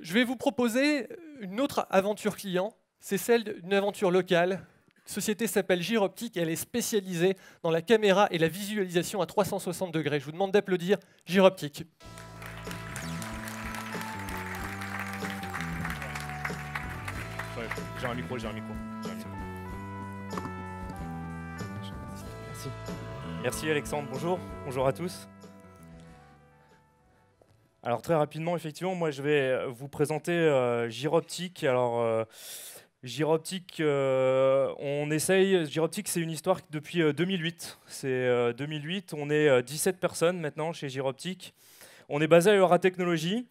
Je vais vous proposer une autre aventure client, c'est celle d'une aventure locale. La société s'appelle Giroptique, elle est spécialisée dans la caméra et la visualisation à 360 degrés. Je vous demande d'applaudir Giroptique. J'ai un micro, j'ai un micro. Merci. Merci Alexandre, bonjour. Bonjour à tous. Alors très rapidement, effectivement, moi je vais euh, vous présenter euh, Giroptique. Alors euh, Giroptique, euh, on essaye. Giroptique, c'est une histoire depuis 2008. C'est 2008. On est 17 personnes maintenant chez Giroptique. On est basé à Eura Technologies.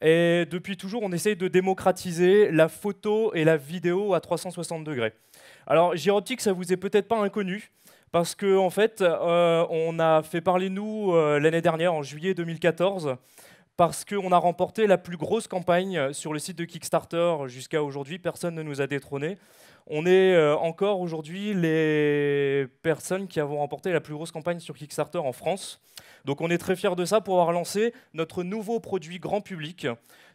Et depuis toujours, on essaye de démocratiser la photo et la vidéo à 360 degrés. Alors, Giroptique, ça vous est peut-être pas inconnu, parce qu'en en fait, on a fait parler nous l'année dernière, en juillet 2014, parce qu'on a remporté la plus grosse campagne sur le site de Kickstarter jusqu'à aujourd'hui. Personne ne nous a détrônés. On est euh, encore aujourd'hui les personnes qui avons remporté la plus grosse campagne sur Kickstarter en France. Donc on est très fiers de ça pour avoir lancé notre nouveau produit grand public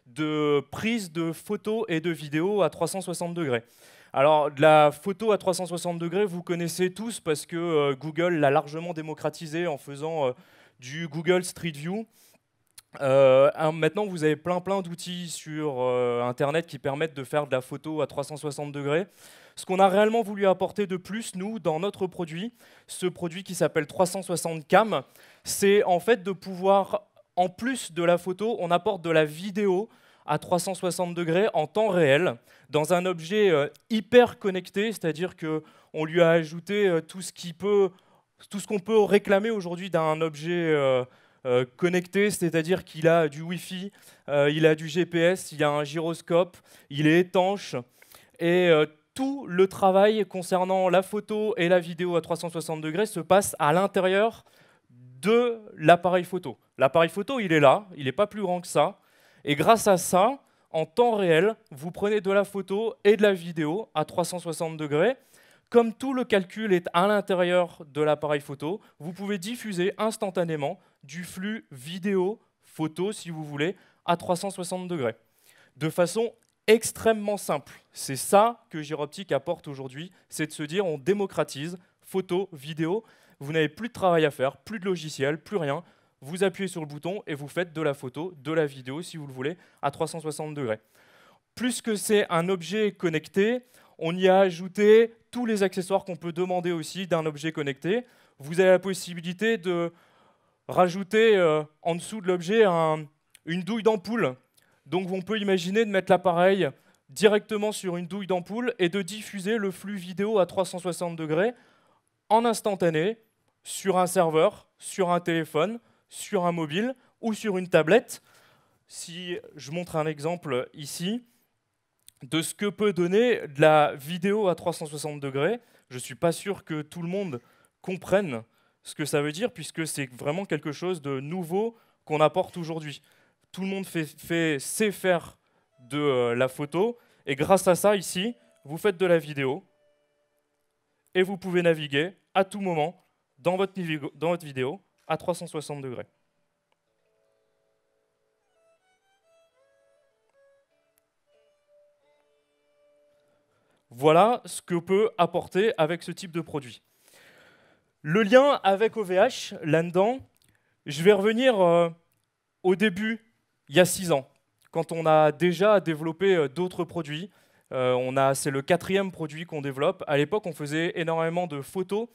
de prise de photos et de vidéos à 360 degrés. Alors, la photo à 360 degrés, vous connaissez tous parce que euh, Google l'a largement démocratisé en faisant euh, du Google Street View. Euh, maintenant, vous avez plein plein d'outils sur euh, Internet qui permettent de faire de la photo à 360 degrés. Ce qu'on a réellement voulu apporter de plus, nous, dans notre produit, ce produit qui s'appelle 360 Cam, c'est en fait de pouvoir, en plus de la photo, on apporte de la vidéo à 360 degrés en temps réel dans un objet euh, hyper connecté, c'est-à-dire que on lui a ajouté tout ce qu'on peut réclamer aujourd'hui d'un objet euh, connecté, c'est-à-dire qu'il a du Wi-Fi, euh, il a du GPS, il a un gyroscope, il est étanche. Et euh, tout le travail concernant la photo et la vidéo à 360 degrés se passe à l'intérieur de l'appareil photo. L'appareil photo, il est là, il n'est pas plus grand que ça. Et grâce à ça, en temps réel, vous prenez de la photo et de la vidéo à 360 degrés. Comme tout le calcul est à l'intérieur de l'appareil photo, vous pouvez diffuser instantanément du flux vidéo, photo si vous voulez, à 360 degrés. De façon extrêmement simple. C'est ça que Giroptique apporte aujourd'hui, c'est de se dire on démocratise photo, vidéo, vous n'avez plus de travail à faire, plus de logiciel, plus rien. Vous appuyez sur le bouton et vous faites de la photo, de la vidéo si vous le voulez, à 360 degrés. Plus que c'est un objet connecté, on y a ajouté tous les accessoires qu'on peut demander aussi d'un objet connecté. Vous avez la possibilité de rajouter euh, en dessous de l'objet une douille d'ampoule. Donc on peut imaginer de mettre l'appareil directement sur une douille d'ampoule et de diffuser le flux vidéo à 360 degrés en instantané sur un serveur, sur un téléphone, sur un mobile ou sur une tablette. Si je montre un exemple ici de ce que peut donner de la vidéo à 360 degrés, je ne suis pas sûr que tout le monde comprenne ce que ça veut dire, puisque c'est vraiment quelque chose de nouveau qu'on apporte aujourd'hui. Tout le monde fait, sait faire de euh, la photo, et grâce à ça, ici, vous faites de la vidéo, et vous pouvez naviguer à tout moment dans votre, dans votre vidéo à 360 degrés. Voilà ce que peut apporter avec ce type de produit. Le lien avec OVH, là-dedans, je vais revenir euh, au début, il y a six ans, quand on a déjà développé euh, d'autres produits. Euh, c'est le quatrième produit qu'on développe. À l'époque, on faisait énormément de photos.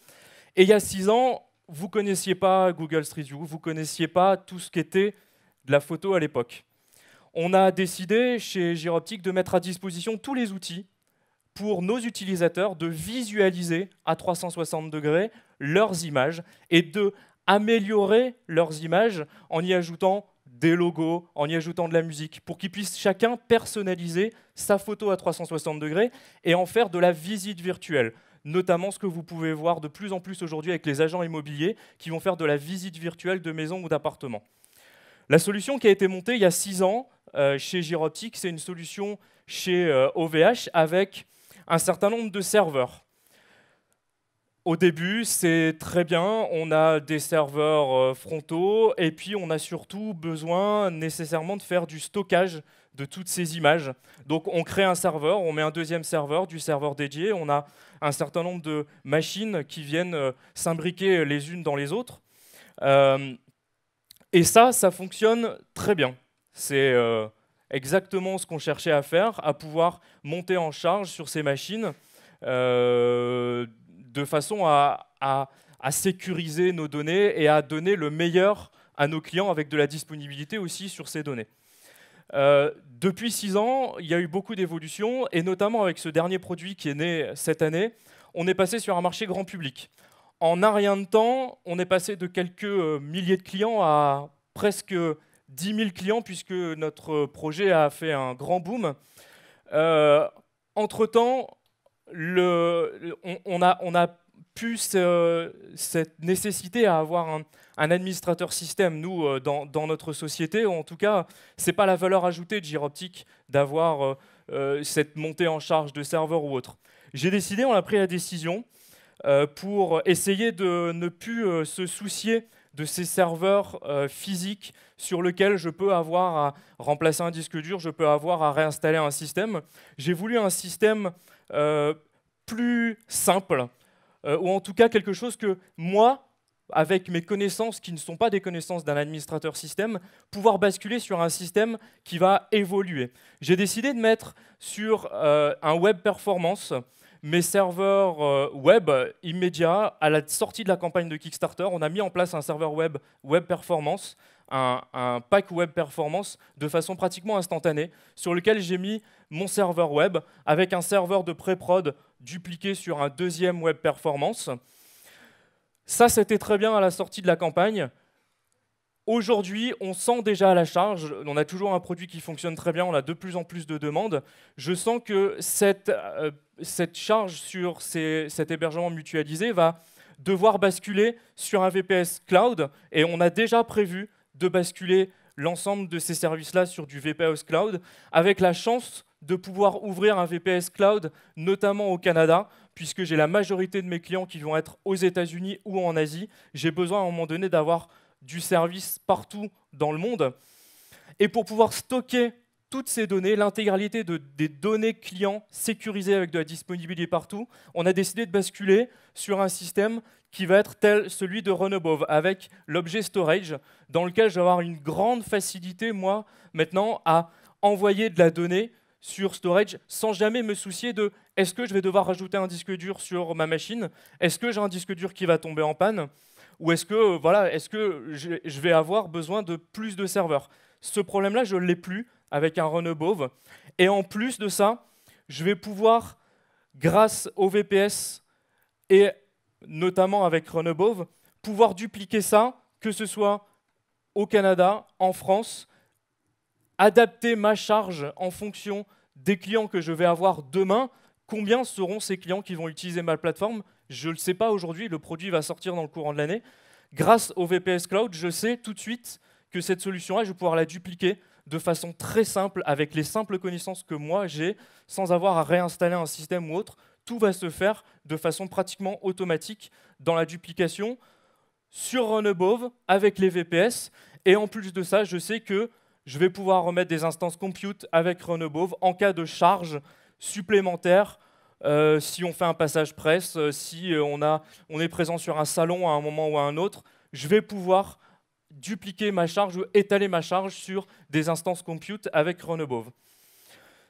Et il y a six ans, vous connaissiez pas Google Street View, vous connaissiez pas tout ce qu'était de la photo à l'époque. On a décidé chez Giroptique de mettre à disposition tous les outils pour nos utilisateurs de visualiser à 360 degrés leurs images et de améliorer leurs images en y ajoutant des logos, en y ajoutant de la musique, pour qu'ils puissent chacun personnaliser sa photo à 360 degrés et en faire de la visite virtuelle. Notamment ce que vous pouvez voir de plus en plus aujourd'hui avec les agents immobiliers qui vont faire de la visite virtuelle de maisons ou d'appartements. La solution qui a été montée il y a six ans euh, chez Giroptique, c'est une solution chez OVH euh, avec un certain nombre de serveurs. Au début, c'est très bien, on a des serveurs euh, frontaux et puis on a surtout besoin nécessairement de faire du stockage de toutes ces images. Donc on crée un serveur, on met un deuxième serveur, du serveur dédié, on a un certain nombre de machines qui viennent euh, s'imbriquer les unes dans les autres. Euh, et ça, ça fonctionne très bien. C'est exactement ce qu'on cherchait à faire, à pouvoir monter en charge sur ces machines de façon à, à sécuriser nos données et à donner le meilleur à nos clients avec de la disponibilité aussi sur ces données. Euh, depuis six ans, il y a eu beaucoup d'évolutions, et notamment avec ce dernier produit qui est né cette année, on est passé sur un marché grand public. En un rien de temps, on est passé de quelques euh, milliers de clients à presque 10 000 clients, puisque notre projet a fait un grand boom. Euh, entre-temps, on, a, on a euh, cette nécessité à avoir un, administrateur système, nous, euh, dans, notre société. En tout cas, ce n'est pas la valeur ajoutée de Giroptic d'avoir euh, cette montée en charge de serveurs ou autre. J'ai décidé, on a pris la décision, pour essayer de ne plus se soucier de ces serveurs physiques sur lesquels je peux avoir à remplacer un disque dur, je peux avoir à réinstaller un système. J'ai voulu un système plus simple, euh, ou en tout cas quelque chose que moi, avec mes connaissances qui ne sont pas des connaissances d'un administrateur système, pouvoir basculer sur un système qui va évoluer. J'ai décidé de mettre sur euh, un web performance mes serveurs euh, web immédiats à la sortie de la campagne de Kickstarter. On a mis en place un serveur web web performance, un, un pack web performance de façon pratiquement instantanée, sur lequel j'ai mis mon serveur web avec un serveur de pré-prod dupliqué sur un deuxième web performance. Ça, c'était très bien à la sortie de la campagne. Aujourd'hui, on sent déjà la charge, on a toujours un produit qui fonctionne très bien, on a de plus en plus de demandes. Je sens que cette, euh, cette charge sur cet hébergement mutualisé va devoir basculer sur un VPS cloud et on a déjà prévu de basculer l'ensemble de ces services-là sur du VPS cloud avec la chance de pouvoir ouvrir un VPS cloud, notamment au Canada, puisque j'ai la majorité de mes clients qui vont être aux États-Unis ou en Asie. J'ai besoin à un moment donné d'avoir du service partout dans le monde. Et pour pouvoir stocker toutes ces données, l'intégralité de, des données clients sécurisées avec de la disponibilité partout, on a décidé de basculer sur un système qui va être tel celui de Runabove, avec l'objet storage, dans lequel je vais avoir une grande facilité, moi, maintenant, à envoyer de la donnée sur storage sans jamais me soucier de est-ce que je vais devoir rajouter un disque dur sur ma machine Est-ce que j'ai un disque dur qui va tomber en panne Ou est-ce que, voilà, est que je vais avoir besoin de plus de serveurs? Ce problème-là, je ne l'ai plus avec un Run. Et en plus de ça, je vais pouvoir, grâce au VPS et notamment avec Run pouvoir dupliquer ça, que ce soit au Canada, en France, adapter ma charge en fonction des clients que je vais avoir demain. Combien seront ces clients qui vont utiliser ma plateforme? Je ne le sais pas aujourd'hui, le produit va sortir dans le courant de l'année. Grâce au VPS Cloud, je sais tout de suite que cette solution-là, je vais pouvoir la dupliquer de façon très simple, avec les simples connaissances que moi j'ai, sans avoir à réinstaller un système ou autre. Tout va se faire de façon pratiquement automatique dans la duplication sur Run avec les VPS. Et en plus de ça, je sais que je vais pouvoir remettre des instances compute avec Runabove en cas de charge supplémentaire. Euh, si on fait un passage presse, euh, si euh, on, est présent sur un salon à un moment ou à un autre, je vais pouvoir dupliquer ma charge ou étaler ma charge sur des instances compute avec Runabove.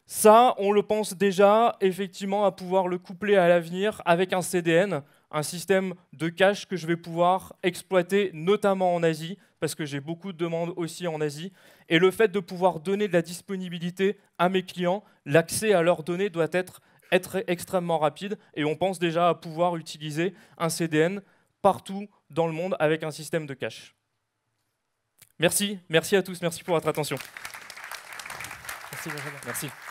Ça, on le pense déjà effectivement à pouvoir le coupler à l'avenir avec un CDN, un système de cache que je vais pouvoir exploiter notamment en Asie, parce que j'ai beaucoup de demandes aussi en Asie. Et le fait de pouvoir donner de la disponibilité à mes clients, l'accès à leurs données doit être, être extrêmement rapide. Et on pense déjà à pouvoir utiliser un CDN partout dans le monde avec un système de cache. Merci, merci à tous, merci pour votre attention. Merci Benjamin. Merci.